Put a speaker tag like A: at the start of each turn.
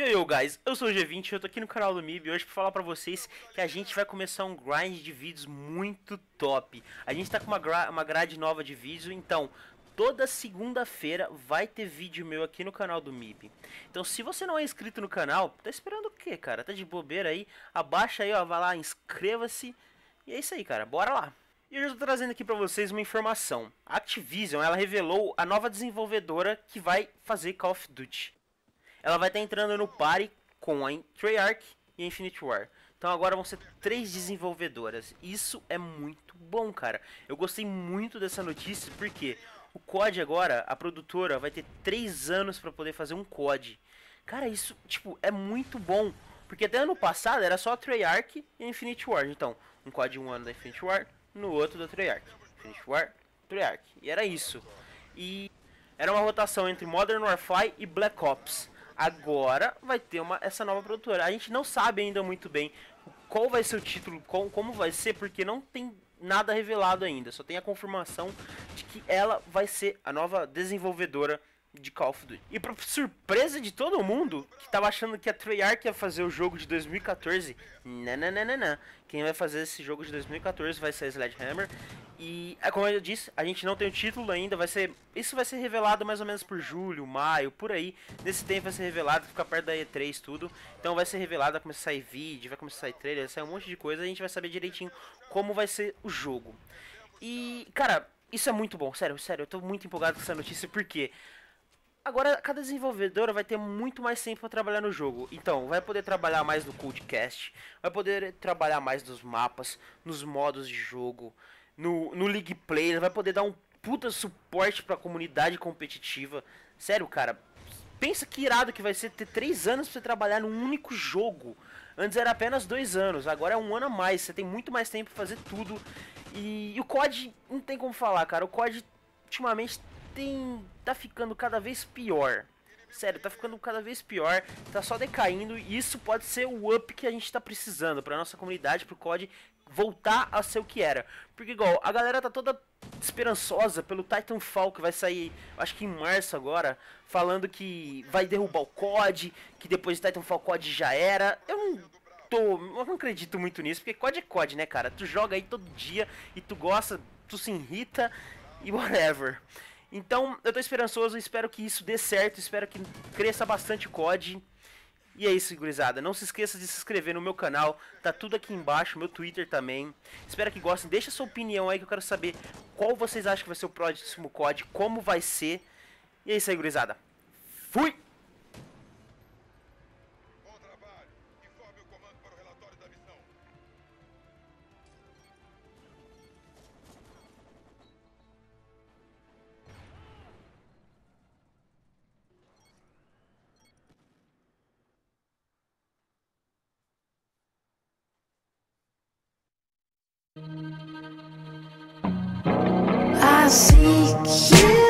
A: E aí, guys, eu sou o G20 eu tô aqui no canal do MIB hoje pra falar pra vocês que a gente vai começar um grind de vídeos muito top. A gente tá com uma, gra uma grade nova de vídeos, então toda segunda-feira vai ter vídeo meu aqui no canal do MIB. Então se você não é inscrito no canal, tá esperando o que, cara? Tá de bobeira aí? Abaixa aí, ó, vai lá, inscreva-se. E é isso aí, cara, bora lá. E eu tô trazendo aqui pra vocês uma informação. A Activision, ela revelou a nova desenvolvedora que vai fazer Call of Duty ela vai estar tá entrando no party com a Treyarch e a Infinite War. Então agora vão ser três desenvolvedoras. Isso é muito bom, cara. Eu gostei muito dessa notícia porque o COD agora, a produtora vai ter três anos para poder fazer um COD. Cara, isso tipo é muito bom. Porque até ano passado era só a Treyarch e a Infinite War. Então, um COD um ano da Infinite War, no outro da Treyarch. Infinite War, Treyarch. E era isso. E era uma rotação entre Modern Warfare e Black Ops. Agora vai ter uma, essa nova produtora. A gente não sabe ainda muito bem qual vai ser o título, qual, como vai ser, porque não tem nada revelado ainda. Só tem a confirmação de que ela vai ser a nova desenvolvedora de Call of Duty. E pra surpresa de todo mundo, que tava achando que a Treyarch ia fazer o jogo de 2014, nananana. Quem vai fazer esse jogo de 2014 vai ser a Sledgehammer. E, é como eu disse, a gente não tem o título ainda, vai ser... Isso vai ser revelado mais ou menos por julho, maio, por aí. Nesse tempo vai ser revelado, fica perto da E3 tudo. Então vai ser revelado, vai começar a sair vídeo, vai começar a sair trailer, vai sair um monte de coisa. A gente vai saber direitinho como vai ser o jogo. E, cara, isso é muito bom, sério, sério. Eu tô muito empolgado com essa notícia, porque... Agora, cada desenvolvedora vai ter muito mais tempo para trabalhar no jogo. Então, vai poder trabalhar mais no Codecast, vai poder trabalhar mais nos mapas, nos modos de jogo, no, no League Play, vai poder dar um puta suporte para a comunidade competitiva. Sério, cara, pensa que irado que vai ser ter três anos para você trabalhar num único jogo. Antes era apenas dois anos, agora é um ano a mais. Você tem muito mais tempo para fazer tudo. E, e o COD, não tem como falar, cara. O COD ultimamente tem tá ficando cada vez pior. Sério, tá ficando cada vez pior, tá só decaindo e isso pode ser o up que a gente tá precisando para nossa comunidade, pro COD voltar a ser o que era. Porque igual, a galera tá toda esperançosa pelo Titanfall que vai sair, acho que em março agora, falando que vai derrubar o COD, que depois do Titanfall COD já era. Eu não tô, eu não acredito muito nisso, porque COD é COD, né, cara? Tu joga aí todo dia e tu gosta, tu se irrita e whatever. Então, eu tô esperançoso, espero que isso dê certo, espero que cresça bastante o COD. E é isso, gurizada. Não se esqueça de se inscrever no meu canal, tá tudo aqui embaixo, meu Twitter também. Espero que gostem. Deixa sua opinião aí que eu quero saber qual vocês acham que vai ser o próximo COD, como vai ser. E é isso aí, gurizada.
B: Seek you